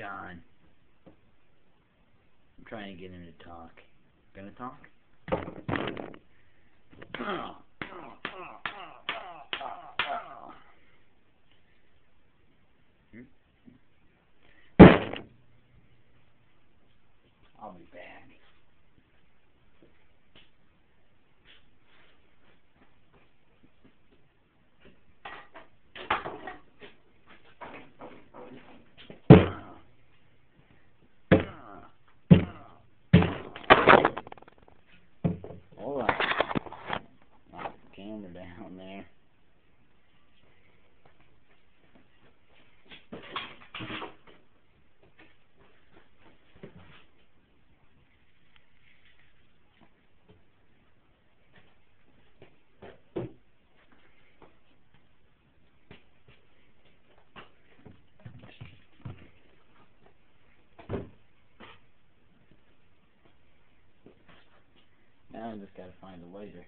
John. I'm trying to get him to talk. Gonna talk? Oh. I'll be back. Now I just gotta find a lighter.